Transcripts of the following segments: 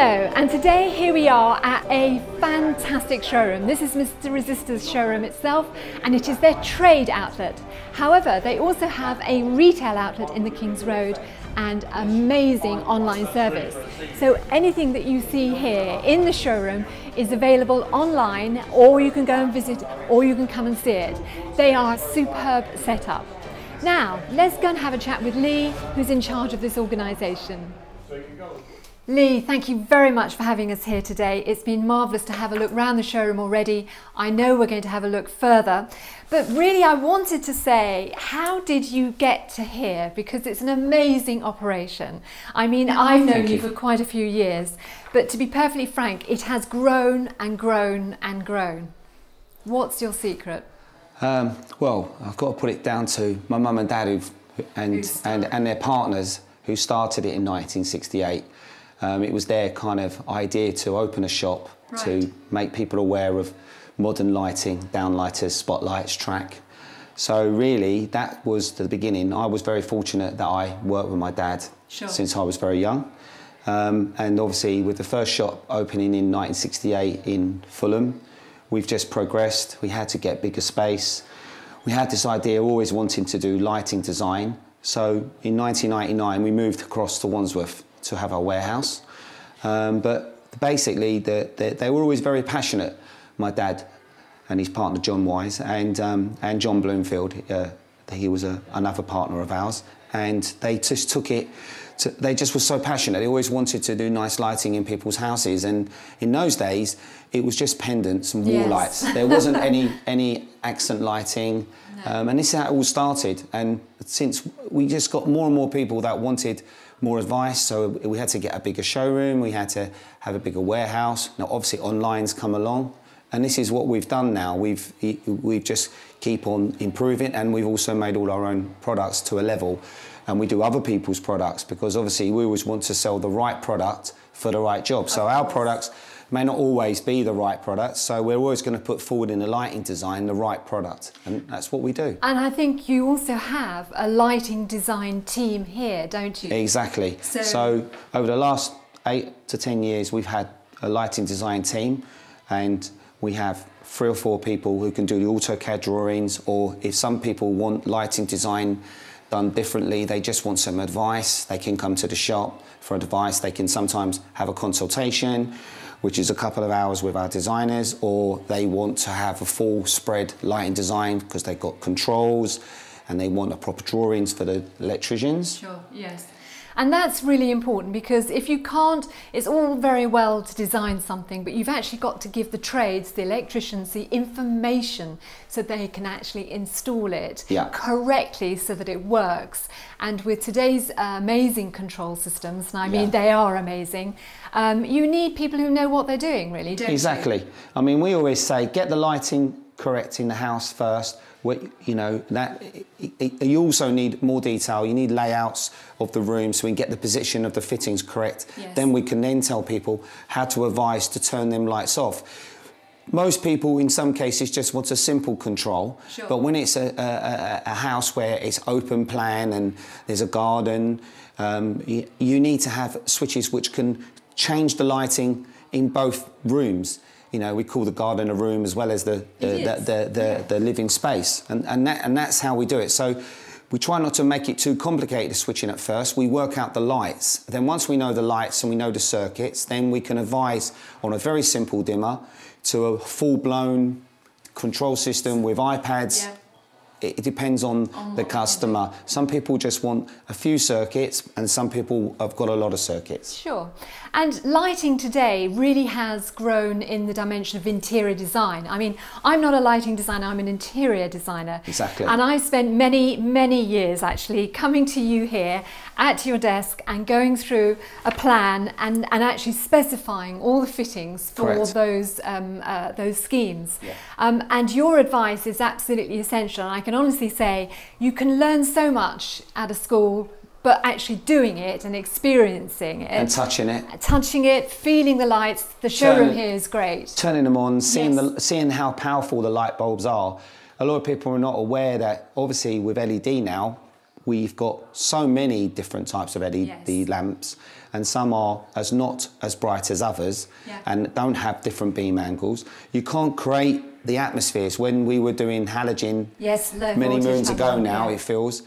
Hello, and today here we are at a fantastic showroom. This is Mr. Resistor's showroom itself, and it is their trade outlet. However, they also have a retail outlet in the King's Road and amazing online service. So anything that you see here in the showroom is available online, or you can go and visit, or you can come and see it. They are a superb setup. Now, let's go and have a chat with Lee, who's in charge of this organisation. Lee, thank you very much for having us here today. It's been marvellous to have a look around the showroom already. I know we're going to have a look further. But really, I wanted to say, how did you get to here? Because it's an amazing operation. I mean, I've known you, you for quite a few years, but to be perfectly frank, it has grown and grown and grown. What's your secret? Um, well, I've got to put it down to my mum and dad and, and, and their partners who started it in 1968. Um, it was their kind of idea to open a shop right. to make people aware of modern lighting, downlighters, spotlights, track. So really, that was the beginning. I was very fortunate that I worked with my dad sure. since I was very young. Um, and obviously, with the first shop opening in 1968 in Fulham, we've just progressed. We had to get bigger space. We had this idea always wanting to do lighting design. So in 1999, we moved across to Wandsworth to have our warehouse. Um, but basically, the, the, they were always very passionate, my dad and his partner John Wise and, um, and John Bloomfield. Uh, he was a, another partner of ours. And they just took it, to, they just were so passionate. They always wanted to do nice lighting in people's houses. And in those days, it was just pendants and wall yes. lights. There wasn't any, any accent lighting. No. Um, and this is how it all started. And since we just got more and more people that wanted more advice. So we had to get a bigger showroom, we had to have a bigger warehouse. Now, obviously, online's come along. And this is what we've done now. We've, we've just keep on improving and we've also made all our own products to a level and we do other people's products because obviously we always want to sell the right product for the right job. So our products may not always be the right product. So we're always going to put forward in the lighting design the right product, and that's what we do. And I think you also have a lighting design team here, don't you? Exactly. So, so over the last eight to ten years, we've had a lighting design team, and we have three or four people who can do the AutoCAD drawings, or if some people want lighting design done differently, they just want some advice, they can come to the shop for advice. They can sometimes have a consultation which is a couple of hours with our designers, or they want to have a full spread lighting design because they've got controls and they want a proper drawings for the electricians. Sure, yes. And that's really important because if you can't, it's all very well to design something, but you've actually got to give the trades, the electricians, the information so they can actually install it yeah. correctly so that it works. And with today's uh, amazing control systems, and I mean, yeah. they are amazing, um, you need people who know what they're doing, really, don't exactly. you? Exactly. I mean, we always say get the lighting correct in the house first you know that you also need more detail. You need layouts of the room so we can get the position of the fittings correct. Yes. then we can then tell people how to advise to turn them lights off. Most people in some cases just want a simple control. Sure. but when it's a, a, a, house where it's open plan and there's a garden um, you, you need to have switches which can change the lighting in both rooms you know, we call the garden a room as well as the the, the, the, yeah. the, living space. And, and, that, and that's how we do it. So we try not to make it too complicated switching at first. We work out the lights. Then once we know the lights and we know the circuits, then we can advise on a very simple dimmer to a full-blown control system with iPads. Yeah it depends on, the customer. Some people just want a few circuits and some people have got a lot of circuits. Sure. And lighting today really has grown in the dimension of interior design. I mean, I'm not a lighting designer, I'm an interior designer. Exactly. And I spent many, many years actually coming to you here at your desk and going through a plan and, and actually specifying all the fittings for Correct. those, um, uh, those schemes. Yeah. Um, and your advice is absolutely essential. And I can honestly say you can learn so much at a school but actually doing it and experiencing it and touching it touching it feeling the lights the showroom here is great turning them on seeing yes. the seeing how powerful the light bulbs are a lot of people are not aware that obviously with led now we've got so many different types of led yes. lamps and some are as not as bright as others Yeah. and don't have different beam angles. You can't create the atmospheres. When we were doing halogen Yes, many moons ago halogen, now, yeah. it feels.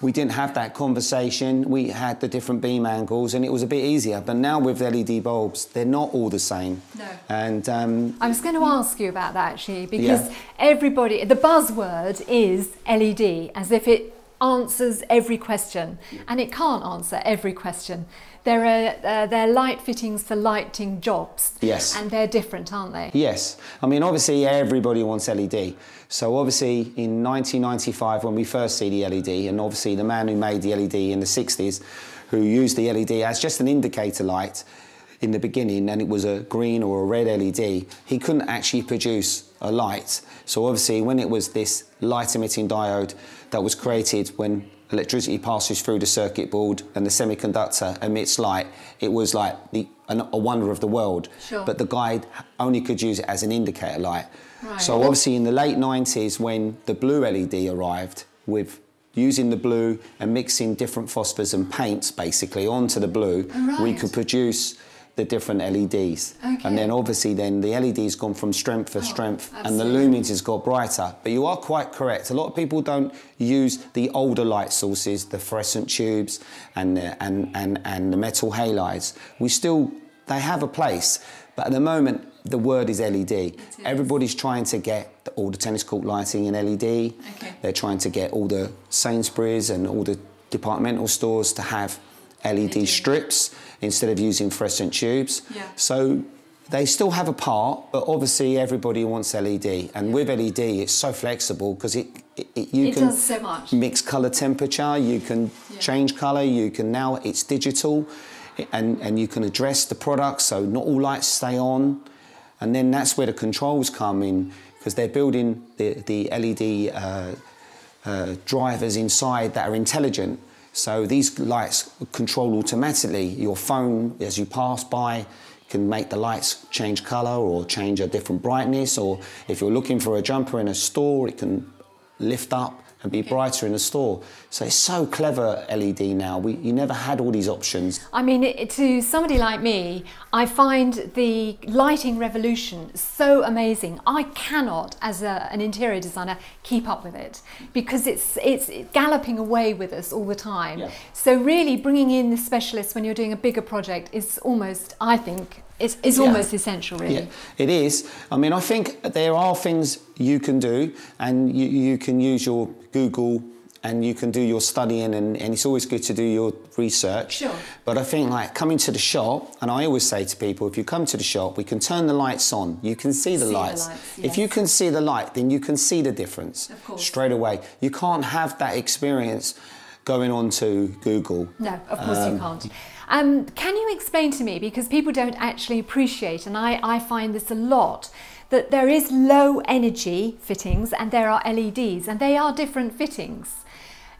We didn't have that conversation. We had the different beam angles, and it was a bit easier. But now with LED bulbs, they're not all the same. No. And um, I was going to ask you about that actually because Yeah. everybody, the buzzword is LED, as if it answers every question, and it can't answer every question. There are uh, they're light fittings for lighting jobs, Yes. and they're different, aren't they? Yes, I mean obviously everybody wants LED. So obviously in 1995 when we first see the LED, and obviously the man who made the LED in the 60s, who used the LED as just an indicator light in the beginning, and it was a green or a red LED, he couldn't actually produce a light. So obviously when it was this light emitting diode that was created when electricity passes through the circuit board and the semiconductor emits light, it was like the, an, a wonder of the world. Sure. But the guy only could use it as an indicator light. Right. So obviously in the late 90s when the blue LED arrived with using the blue and mixing different phosphors and paints basically onto the blue, we could produce the different LEDs. Okay. And then obviously then the LED's gone from strength to oh, strength and the absolutely. lumens has got brighter. But you are quite correct. A lot of people don't use the older light sources, the fluorescent tubes and the, and, and, and the metal halides. We still, they have a place. But at the moment, the word is LED. Everybody's trying to get all the tennis court lighting in LED. Okay. They're trying to get all the Sainsbury's and all the departmental stores to have LED, LED. strips instead of using fluorescent tubes. Yeah. So they still have a part, but obviously everybody wants LED. And with LED, it's so flexible because it, it, it- you It can so mix color temperature, you can Yeah. change color, you can now it's digital, and and you can address the product so not all lights stay on, and then that's where the controls come in because they're building the the LED. Uh, uh, drivers inside that are intelligent. So these lights control automatically. Your phone, as you pass by, can make the lights change colour or change a different brightness. Or if you're looking for a jumper in a store, it can lift up and be brighter in the store. So it's so clever LED now. We, you never had all these options. I mean, it, to somebody like me, I find the lighting revolution so amazing. I cannot, as a, an interior designer, keep up with it because it's it's galloping away with us all the time. Yeah. So really, bringing in the specialists when you're doing a bigger project is almost, I think, is, is Yeah. almost essential. Really. Yeah, it is. I mean, I think there are things you can do, and you, you can use your Google and you can do your studying, and, and it's always good to do your research. Sure. But I think, like, coming to the shop, and I always say to people, if you come to the shop, we can turn the lights on. You can see the See the lights. lights, If you can see the light, then you can see the difference Of course. straight away. You can't have that experience going on to Google. No, of course you um, can't. Um, can you explain to me, because people don't actually appreciate, and I, I find this a lot, that there is low energy fittings and there are LEDs, and they are different fittings.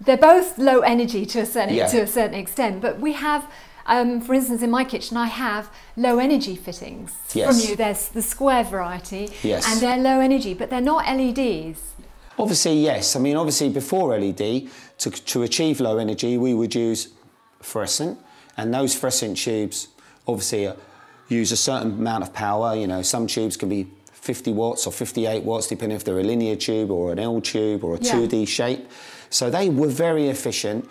They're both low energy to a certain, Yeah. to a certain extent, but we have, um, for instance, in my kitchen, I have low energy fittings Yes. from you. There's the square variety, Yes. and they're low energy, but they're not LEDs. Obviously, yes. I mean, obviously, before LED, to, to achieve low energy, we would use fluorescent, and those fluorescent tubes obviously uh, use a certain amount of power. You know, some tubes can be 50 watts or 58 watts, depending if they're a linear tube or an L tube or a Yeah. 2D shape. So they were very efficient,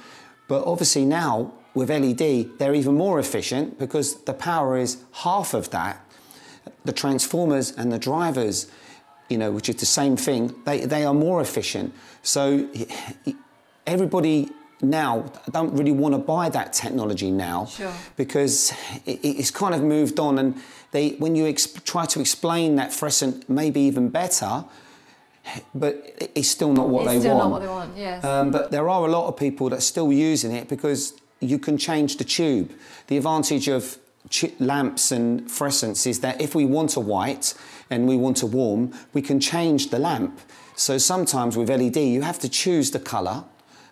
but obviously now with LED, they're even more efficient because the power is half of that the transformers and the drivers, you know, which is the same thing, they, they are more efficient. So everybody now I don't really want to buy that technology now Sure. because it, it's kind of moved on and they when you try to explain that fluorescent maybe even better but it's still not what it's they still want not what they want, yes. um, but there are a lot of people that are still using it because you can change the tube. The advantage of ch- lamps and fluorescents is that if we want a white and we want a warm, we can change the lamp. So sometimes with LED, you have to choose the colour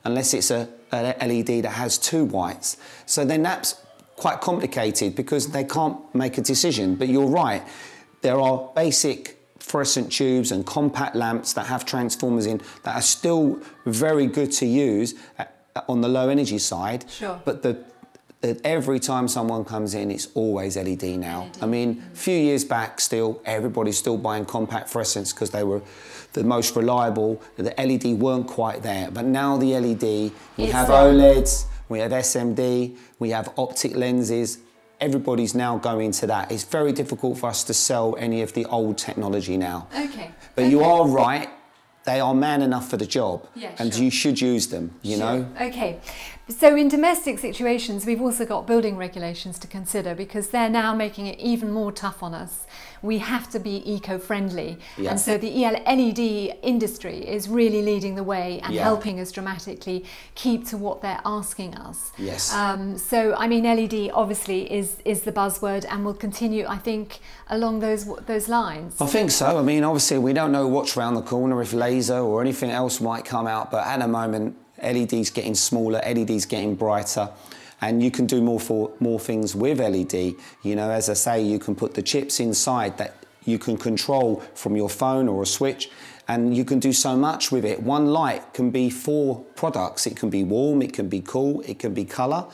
unless it's a LED that has two whites. So then that's quite complicated because they can't make a decision. But you're right, there are basic fluorescent tubes and compact lamps that have transformers in that are still very good to use uh, on the low energy side. Sure. But the that every time someone comes in, it's always LED now. LED. I mean, a few years back, still everybody's still buying compact fluorescents because they were the most reliable. The LED weren't quite there, but now the LED, we It's have. OLEDs, we have SMD, we have optic lenses. Everybody's now going to that. It's very difficult for us to sell any of the old technology now. Okay. But you are right. They are man enough for the job, Yeah, and sure. you should use them. You Sure. know. Okay. So in domestic situations, we've also got building regulations to consider because they're now making it even more tough on us. We have to be eco-friendly, and so the LED industry is really leading the way and Yeah. helping us dramatically keep to what they're asking us. Yes. Um, so I mean, LED obviously is is the buzzword and will continue, I think, along those those lines. I think so. I mean, obviously, we don't know what's round the corner if laser or anything else might come out, but at the moment, LED's getting smaller, LED's getting brighter, and you can do more for more things with LED. You know, as I say, you can put the chips inside that you can control from your phone or a switch. And you can do so much with it. One light can be four products. It can be warm, it can be cool, it can be colour.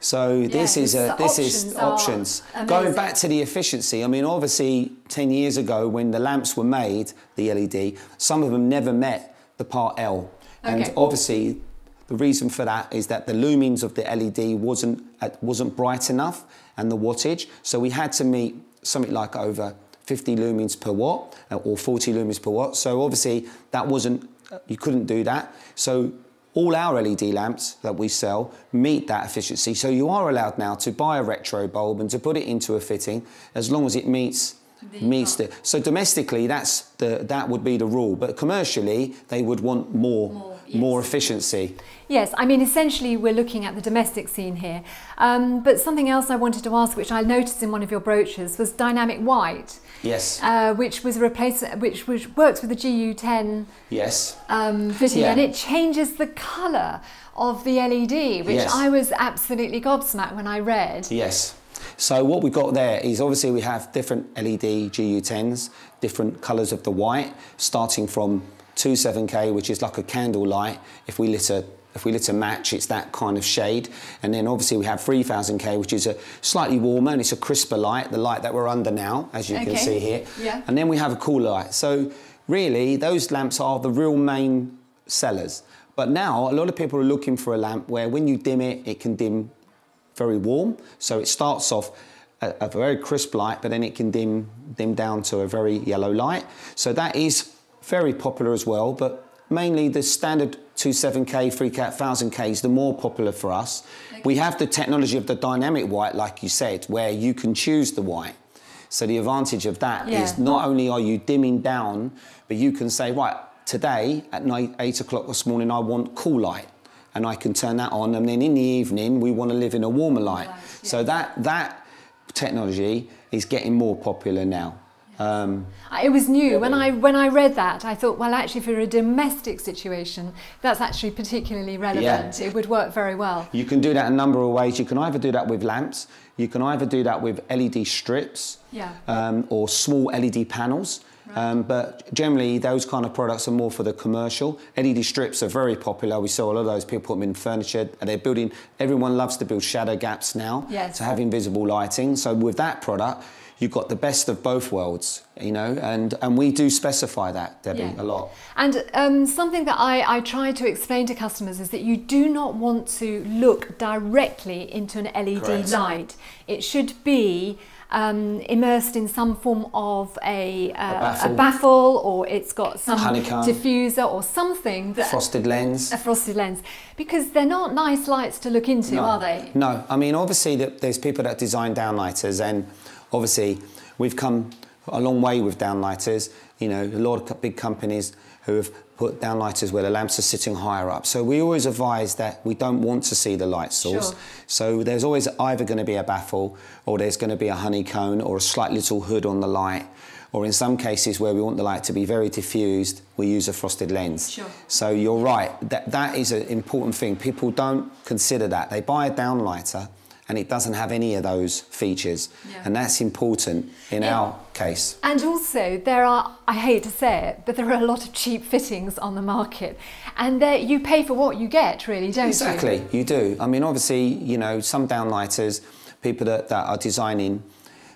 So this is a, this is options are options. amazing. Going back to the efficiency, I mean, obviously, 10 years ago when the lamps were made, the LED, some of them never met the part L. And obviously, the reason for that is that the lumens of the LED wasn't, uh, wasn't bright enough and the wattage. So we had to meet something like over 50 lumens per watt uh, or 40 lumens per watt. So obviously, that wasn't, you couldn't do that. So all our LED lamps that we sell meet that efficiency. So you are allowed now to buy a retro bulb and to put it into a fitting as long as it meets meets the. So domestically, that's the that would be the rule. But commercially, they would want more more, yes. efficiency. Yes, I mean, essentially, we're looking at the domestic scene here. Um, but something else I wanted to ask, which I noticed in one of your brochures, was dynamic white, Yes. uh, which was a replacement, which, which works with the GU10 yes. um, fitting, Yeah. and it changes the colour of the LED, which Yes. I was absolutely gobsmacked when I read. Yes. So what we've got there is obviously we have different LED GU10s, different colours of the white, starting from 27K, which is like a candle light. If we lit a if we lit a match, it's that kind of shade. And then obviously we have 3000K, which is a slightly warmer and it's a crisper light, the light that we're under now, as you can see here. Yeah. And then we have a cooler light. So really, those lamps are the real main sellers. But now a lot of people are looking for a lamp where when you dim it, it can dim very warm. So it starts off a, a very crisp light, but then it can dim dim down to a very yellow light. So that is very popular as well. But mainly the standard 27k, 3k, 1000k is the more popular for us. We have the technology of the dynamic white, like you said, where you can choose the white. So the advantage of that is Yeah. not only are you dimming down, but you can say, right, today at night, eight o'clock this morning, I want cool light. And I can turn that on, and then in the evening, we want to live in a warmer light. So that that technology is getting more popular now. Um, It was new when I when I read that. I thought, well, actually, for a domestic situation, that's actually particularly relevant. It would work very well. you can do that a number of ways. You can either do that with lamps, you can either do that with LED strips, Yeah. um, or small LED panels. Um, but generally, those kind of products are more for the commercial. LED strips are very popular. We saw a lot of those people put them in furniture. And they're building. Everyone loves to build shadow gaps now Yes. to have invisible lighting. So with that product, you've got the best of both worlds. You know, and and we do specify that, Debbie, Yeah. a lot. And um, something that I, I try to explain to customers is that you do not want to look directly into an LED Correct. light. It should be um, immersed in some form of a, uh, baffle. baffle or it's got some Honeycomb. diffuser or something that Frosted lens. a frosted lens because they're not nice lights to look into, No. are they? No, I mean obviously that there's people that design downlighters, and obviously we've come a long way with downlighters. You know, a lot of big companies who have put downlighters where the lamps are sitting higher up. So we always advise that we don't want to see the light source. Sure. So there's always either going to be a baffle, or there's going to be a honeycomb, or a slight little hood on the light. Or in some cases where we want the light to be very diffused, we use a frosted lens. Sure. So you're right. That that is an important thing. People don't consider that. They buy a downlighter, and it doesn't have any of those features. Yeah. And that's important in Yeah. our case. And also, there are, I hate to say it, but there are a lot of cheap fittings on the market. And you pay for what you get, really, don't you? Exactly, you do. I mean, obviously, you know, some downlighters, people that, that are designing,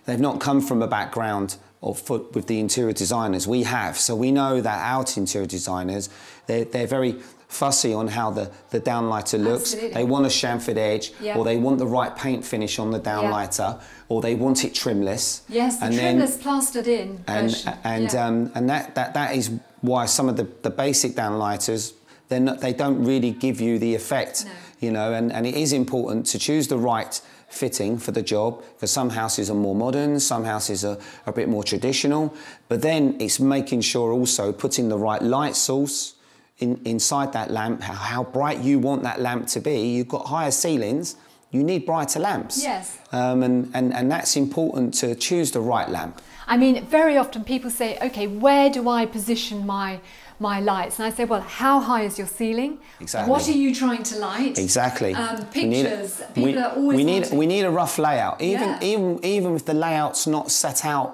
they've not come from a background of foot with the interior designers. We have, so we know that our interior designers, they're, they're very fussy on how the, the downlighter looks. Absolutely. They want a chamfered edge, Yeah. or they want the right paint finish on the downlighter, or they want it trimless. Yes, the And then- trimless plastered in and version. and Yeah. um, and that, that that is why some of the, the basic downlighters they're not, they don't really give you the effect No. you know and, and it is important to choose the right fitting for the job because some houses are more modern some houses are, are a bit more traditional but then it's making sure also putting the right light source in, inside that lamp how, how bright you want that lamp to be you've got higher ceilings you need brighter lamps Yes. um, and, and, and that's important to choose the right lamp I mean, very often people say, okay, where do I position my my lights? And I say, well, how high is your ceiling? Exactly. What are you trying to light? Exactly. Um, We need- pictures. people we, are always we need wanting- we need a rough layout, even Yeah. even even if the layout's not set out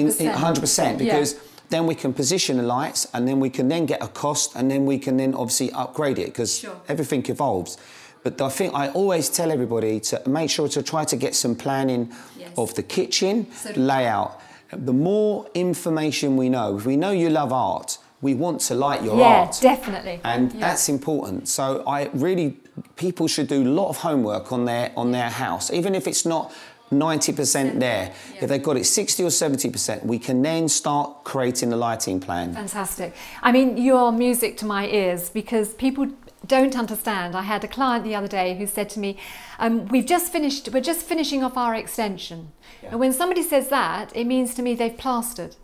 in 100%. 100 percent, Yeah. Then we can position the lights, and then we can then get a cost, and then we can then obviously upgrade it because Sure. everything evolves. But I think I always tell everybody to make sure to try to get some planning Yes. of the kitchen So layout. The more information we know, if we know you love art, we want to light your yeah, art Yeah, definitely. and Yeah. that's important. So I really, people should do a lot of homework on their on their house, even if it's not. 90% there. Yeah. If they've got it 60 or 70%, we can then start creating the lighting plan. Fantastic. I mean, you are music to my ears because people don't understand. I had a client the other day who said to me, um, "We've just finished. We're just finishing off our extension." Yeah. And when somebody says that, it means to me they've plastered.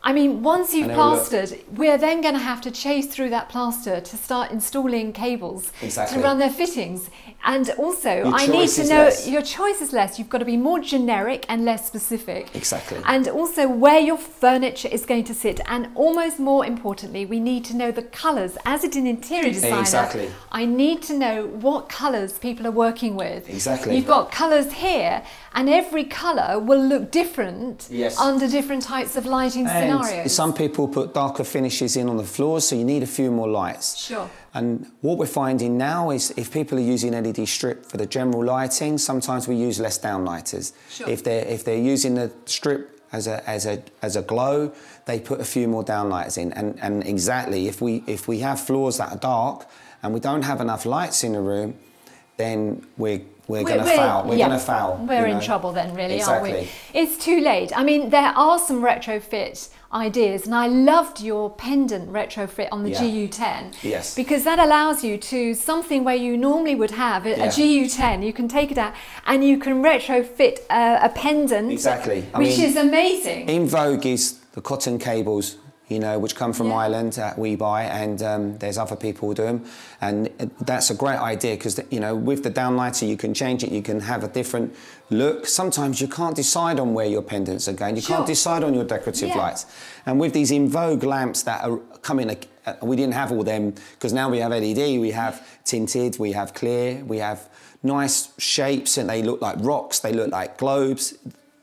I mean, once you've And look- plastered, we're then going to have to chase through that plaster to start installing cables Exactly. to run their fittings. And also, Your I need to know less. your choice is less. You've got to be more generic and less specific. Exactly. And also where your furniture is going to sit. And almost more importantly, we need to know the colours. As an interior designer, Exactly. I need to know what colours people are working with. Exactly. You've got colours here, and every colour will look different Yes. under different types of lighting And scenarios. some people put darker finishes in on the floors, so you need a few more lights. Sure. And what we're finding now is if people are using LED strip for the general lighting, sometimes we use less downlighters. Sure. If they're if they're using the strip as a as a as a glow, they put a few more downlighters in. And and exactly if we if we have floors that are dark and we don't have enough lights in the room, then we're we're, going to foul. We're yeah, going to foul. We're in know. trouble then, really, aren't we? Exactly. It's too late. I mean, there are some retrofit ideas, and I loved your pendant retrofit on the Yeah. GU10. Yes. Because that allows you to something where you normally would have a, a GU10, you can take it out and you can retrofit a, a pendant. Exactly. I which mean- is amazing. In vogue is the cotton cables, you know, which come from Yeah. Ireland that we buy, and um, there's other people who do them. And that's a great idea because, you know, with the downlighter, you can change it, you can have a different look. Sometimes you can't decide on where your pendants are going, you Sure. can't decide on your decorative Yeah. lights. And with these in vogue lamps that are coming, we didn't have all them because now we have LED, we have tinted, we have clear, we have nice shapes, and they look like rocks, they look like globes.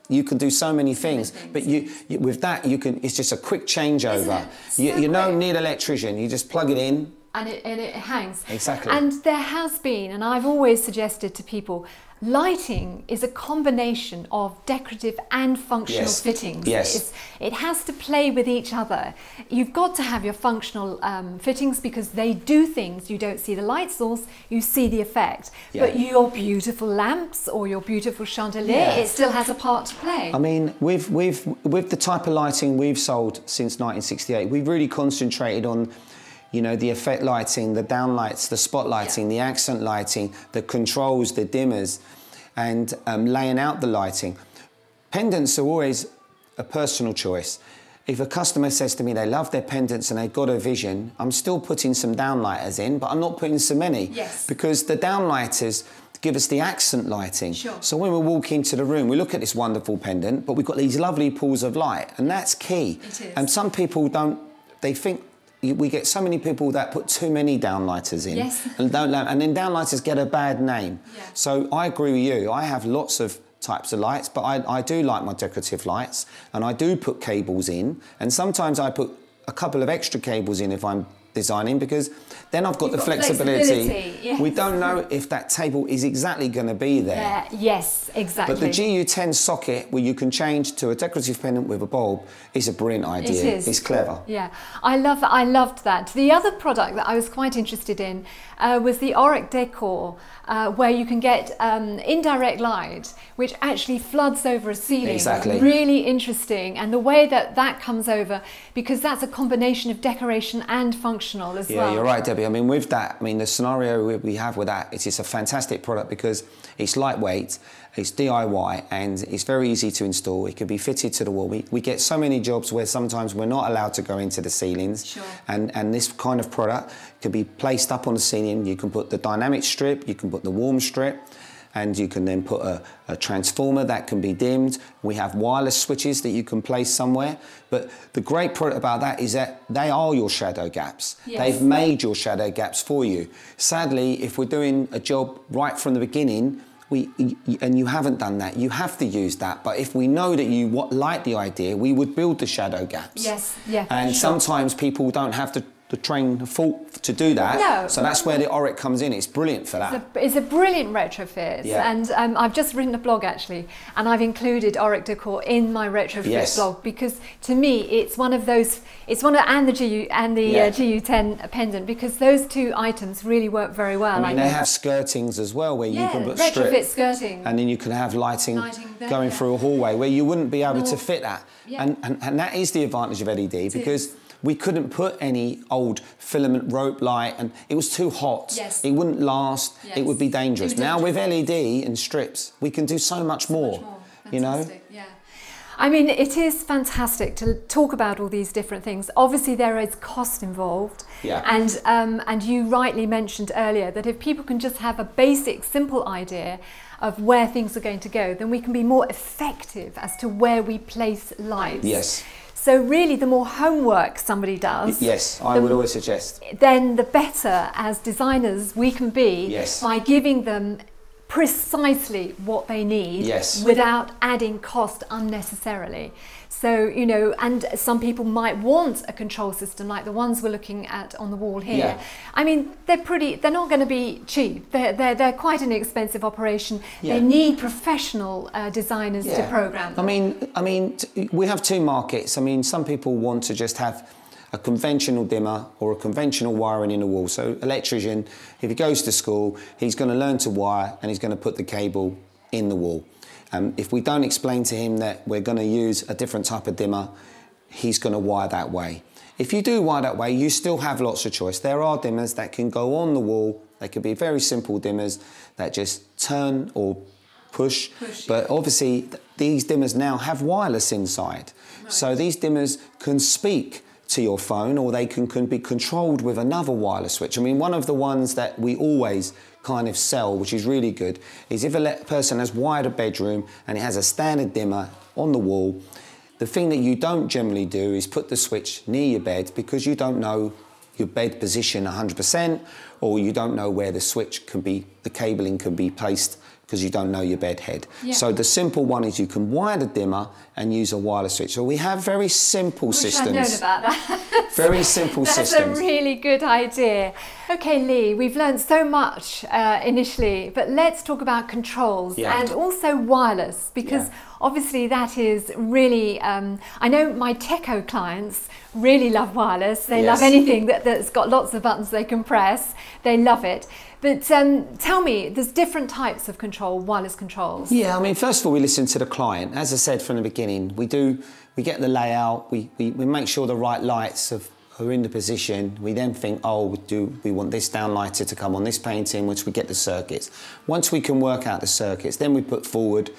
You can do so many things, things. but you, you with that you can. It's just a quick changeover. it? You, So you don't need an electrician. You just plug it in. And it, and it hangs. Exactly. And there has been, and I've always suggested to people, lighting is a combination of decorative and functional Yes. fittings. Yes. It's, it has to play with each other. You've got to have your functional um, fittings because they do things. You don't see the light source, you see the effect. Yeah. But your beautiful lamps or your beautiful chandelier, Yeah. it still has a part to play. I mean, with with with the type of lighting we've sold since 1968, we've really concentrated on, you know, the effect lighting, the downlights, the spot lighting, the accent lighting, the controls, the dimmers, and um, laying out the lighting. Pendants are always a personal choice. If a customer says to me they love their pendants and they've got a vision, I'm still putting some downlighters in, but I'm not putting so many. Yes. Because the downlighters give us the accent lighting. Sure. So when we walk into the room, we look at this wonderful pendant, but we've got these lovely pools of light, and that's key. It is. And some people don't, they think, we get so many people that put too many downlighters in, Yes. and don't, and then downlighters get a bad name. Yeah. So I agree with you. I have lots of types of lights, but I, I do like my decorative lights, and I do put cables in, and sometimes I put a couple of extra cables in if I'm designing because then I've got You've the got flexibility. flexibility, yes. We don't know if that table is exactly going to be there. Yeah, yes, exactly. But the GU10 socket, where you can change to a decorative pendant with a bulb, is a brilliant idea. It is. It's clever. Yeah, I love. I loved that. The other product that I was quite interested in uh, was the Orac Decor, uh, where you can get um, indirect light, which actually floods over a ceiling. Exactly. Really interesting, and the way that that comes over, because that's a combination of decoration and functional as Yeah, well. Yeah, you're right, Debbie. I mean, with that, I mean, the scenario we- have with that, it is a fantastic product because it's lightweight, it's DIY, and it's very easy to install. It can be fitted to the wall. We, we get so many jobs where sometimes we're not allowed to go into the ceilings. Sure. And, and this kind of product can be placed up on the ceiling. You can put the dynamic strip, you can put the warm strip, and you can then put a, a transformer that can be dimmed. We have wireless switches that you can place somewhere. But the great product about that is that they are your shadow gaps. Yes. They've made your shadow gaps for you. Sadly, if we're doing a job right from the beginning, we, and you haven't done that, you have to use that. But if we know that you like the idea, we would build the shadow gaps. Yes, yeah, And sure. sometimes people don't have the, the train fault to do that. No. So that's where the Orac comes in. It's brilliant for that. It's a, it's a brilliant retrofit, Yeah. and um, I've just written a blog actually, and I've included Orac Decor in my retrofit Yes. blog because to me it's one of those, it's one of and the GU and the Yeah. uh, GU10 pendant because those two items really work very well. I mean, they think. have skirtings as well where yeah, you can put retrofit skirting. And then you can have lighting, Lighting there, going yeah. through a hallway where you wouldn't be able to fit that. And, and, and that is the advantage of LED because we couldn't put any old filament rope light and it was too hot. Yes. It wouldn't last. Yes. It would be dangerous. Would now with LED and strips, we can do so much more. You know? Yeah. I mean, it is fantastic to talk about all these different things. Obviously, there is cost involved, Yeah. and um, and you rightly mentioned earlier that if people can just have a basic, simple idea of where things are going to go, then we can be more effective as to where we place lights. Yes. So really, the more homework somebody does, Yes, I would always suggest. then the better as designers we can be Yes. by giving them precisely what they need Yes. without adding cost unnecessarily. So, you know, and some people might want a control system like the ones we're looking at on the wall here. Yeah. I mean, they're pretty, they're not going to be cheap. They're, they're, they're quite an expensive operation. Yeah. They need professional uh, designers to Yeah. program I mean, I mean, t- we have two markets. I mean, some people want to just have a conventional dimmer or a conventional wiring in the wall. So, electrician, if he goes to school, he's going to learn to wire and he's going to put the cable in the wall. Um, if we don't explain to him that we're going to use a different type of dimmer, he's going to wire that way. If you do wire that way, you still have lots of choice. There are dimmers that can go on the wall. They could be very simple dimmers that just turn or push. Push, But obviously, th- these dimmers now have wireless inside. So these dimmers can speak to your phone or they can, can be controlled with another wireless switch. I mean, one of the ones that we always kind of sell, which is really good, is if a person has wired a bedroom and it has a standard dimmer on the wall, the thing that you don't generally do is put the switch near your bed because you don't know your bed position 100% or you don't know where the switch can be, the cabling can be placed because you don't know your bed head. Yeah. So the simple one is you can wire the dimmer and use a wireless switch. So we have very simple Wish systems. I'd known about that. Very simple That's systems. That's a really good idea. Okay, Lee, we've learned so much uh, initially, but let's talk about controls Yeah. and also wireless because Yeah. Obviously that is really. Um, I know my Techo clients really love wireless. They love anything that, that's got lots of buttons they can press. They love it. But um, tell me, there's different types of control, wireless controls. Yeah, I mean, first of all, we listen to the client. As I said from the beginning, we do, we get the layout, we, we, we make sure the right lights have, are in the position. We then think, oh, do we want this downlighter to come on this painting, once we get the circuits. Once we can work out the circuits, then we put forward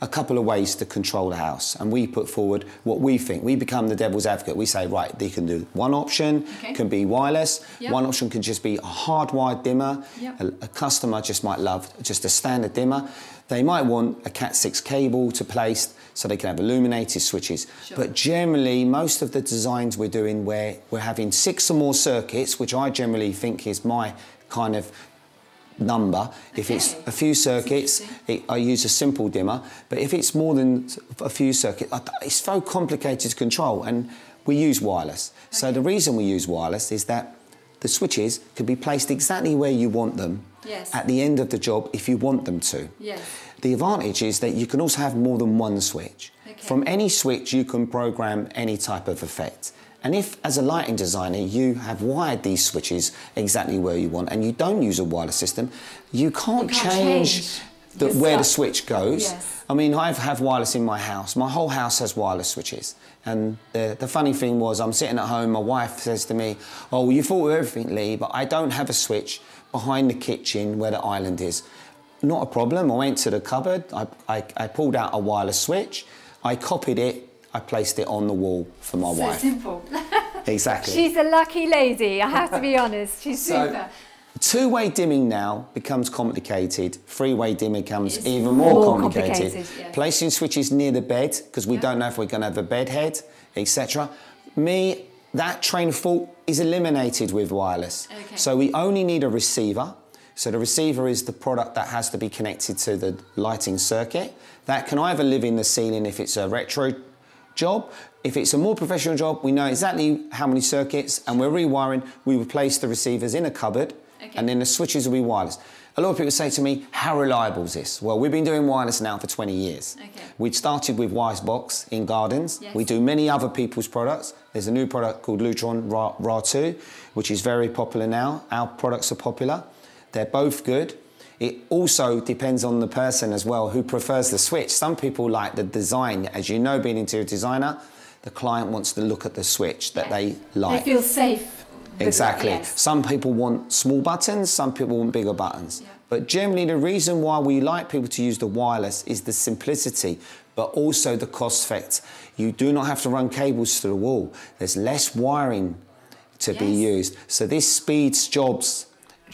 a couple of ways to control the house, and we put forward what we think. We become the devil's advocate. We say, right, they can do one option, Okay. can be wireless. Yep. One option can just be a hardwired dimmer. Yep. A, a customer just might love just a standard dimmer. They might want a Cat6 cable to place so they can have illuminated switches. Sure. But generally, most of the designs we're doing where we're having six or more circuits, which I generally think is my kind of number. If it's a few circuits, it, I use a simple dimmer. But if it's more than a few circuits, it's so complicated to control, and we use wireless. So the reason we use wireless is that the switches can be placed exactly where you want them Yes. at the end of the job if you want them to. Yes. The advantage is that you can also have more than one switch. Okay. From any switch, you can program any type of effect. And if, as a lighting designer, you have wired these switches exactly where you want and you don't use a wireless system, you can't, You can't change, change. the, where the switch goes. Yes. I mean, I have wireless in my house. My whole house has wireless switches. And the, the funny thing was, I'm sitting at home, my wife says to me, Oh, well, you thought of everything, Lee, but I don't have a switch behind the kitchen where the island is. Not a problem. I went to the cupboard, I, I, I pulled out a wireless switch, I copied it, I placed it on the wall for my So wife. simple. Exactly. She's a lucky lady, I have to be honest. She's So- super. Two-way dimming now becomes complicated. Three-way dimming becomes It's even more, more complicated. complicated, yeah. Placing switches near the bed because we Yeah. don't know if we're going to have a bed head, etc. Me, that train of thought is eliminated with wireless. Okay. So we only need a receiver. So the receiver is the product that has to be connected to the lighting circuit. That can either live in the ceiling if it's a retro job. If it's a more professional job, we know exactly how many circuits and we're rewiring. We replace the receivers in a cupboard Okay. and then the switches will be wireless. A lot of people say to me, how reliable is this? Well, we've been doing wireless now for 20 years. Okay. We started with Wisebox in gardens. Yes. We do many other people's products. There's a new product called Lutron Ra, Ra 2, which is very popular now. Our products are popular. They're both good. It also depends on the person as well who prefers the switch. Some people like the design. As you know, being interior designer, the client wants to look at the switch that Yeah. they like. They feel safe. Exactly. yes. Some people want small buttons, some people want bigger buttons. Yeah. But generally, the reason why we like people to use the wireless is the simplicity, but also the cost effect. You do not have to run cables to the wall. There's less wiring to be used. So this speeds jobs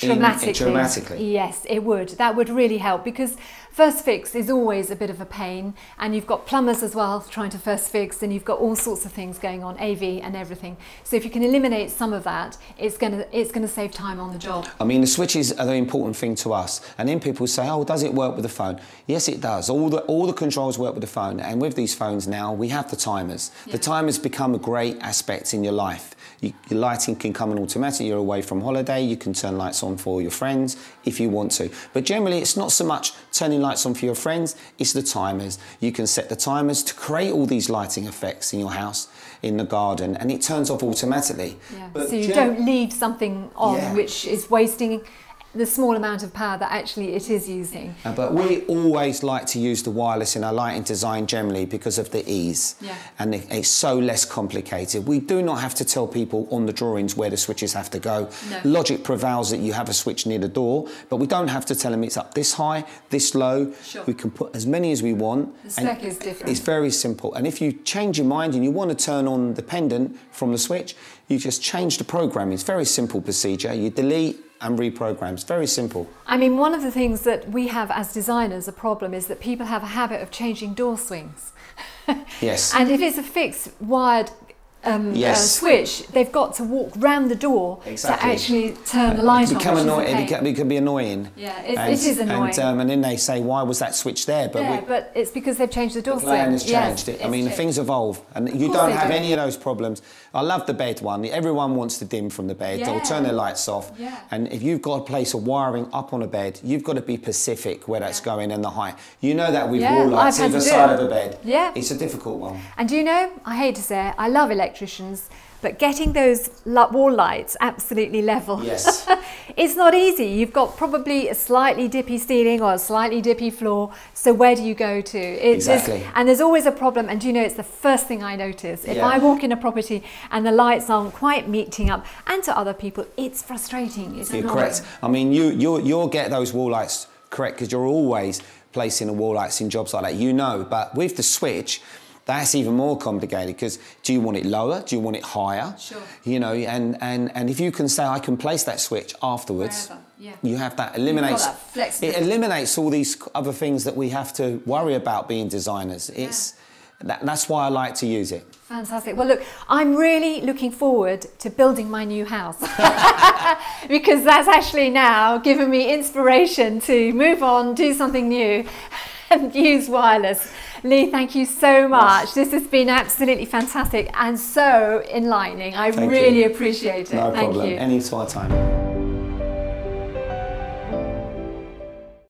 in- dramatically. dramatically. Yes, it would. That would really help because first fix is always a bit of a pain, and you've got plumbers as well trying to first fix, and you've got all sorts of things going on, AV and everything. So if you can eliminate some of that, it's gonna it's gonna save time on the job. I mean, the switches are the important thing to us. And then people say, oh, does it work with the phone? Yes, it does. All the, all the controls work with the phone. And with these phones now, we have the timers. Yeah. The timers become a great aspect in your life. You, your lighting can come in automatic. You're away from holiday. You can turn lights on for your friends if you want to. But generally, it's not so much turning lights on for your friends, it's the timers. You can set the timers to create all these lighting effects in your house, in the garden, and it turns off automatically. Yeah. But so you don't leave something on Yeah. which is wasting the small amount of power that actually it is using. Uh, But we always like to use the wireless in our lighting design generally because of the ease. Yeah. And it's so less complicated. We do not have to tell people on the drawings where the switches have to go. No. Logic prevails that you have a switch near the door, but we don't have to tell them it's up this high, this low. Sure. We can put as many as we want. The spec is different. It's very simple. And if you change your mind and you want to turn on the pendant from the switch, you just change the program. It's very simple procedure. You delete and reprogram. It's very simple. I mean, one of the things that we have as designers a problem is that people have a habit of changing door swings. Yes. And if it's a fixed wired um, Yes. uh, switch, they've got to walk round the door Exactly. to actually turn the light it on. become a annoying. It, beca- it can be annoying. Yeah, it- and, it is annoying. And, um, and then they say, "Why was that switch there?" But yeah, we, but it's because they've changed the door the plan has Yes, changed. it. I mean, changed. things evolve, and you don't have do. any of those problems. I love the bed one. Everyone wants to dim from the bed or Yeah. turn their lights off. Yeah. And if you've got to place a wiring up on a bed, you've got to be specific where that's going and the height. You know that with Yeah, wall lights either side it. of a bed. Yeah. It's a difficult one. And do you know, I hate to say it, I love electricians, but getting those wall lights absolutely level Yes. it's not easy. You've got probably a slightly dippy ceiling or a slightly dippy floor. So where do you go to? It's just- Exactly. and there's always a problem. And do you know, it's the first thing I notice. If Yeah. I walk in a property and the lights aren't quite meeting up, and to other people, it's frustrating. It's You're annoying. correct. I mean, you you you'll get those wall lights correct because you're always placing the wall lights in jobs like that, you know. But with the switch, that's even more complicated because do you want it lower? Do you want it higher? Sure. You know, and, and, and if you can say I can place that switch afterwards, Wherever, yeah. you have that eliminates that it eliminates all these other things that we have to worry about being designers. It's that, that's why I like to use it. Fantastic. Well, look, I'm really looking forward to building my new house because that's actually now given me inspiration to move on, do something new, and use wireless. Lee, thank you so much. This has been absolutely fantastic and so enlightening. I Thank really you. appreciate it. No thank problem. you. Any time.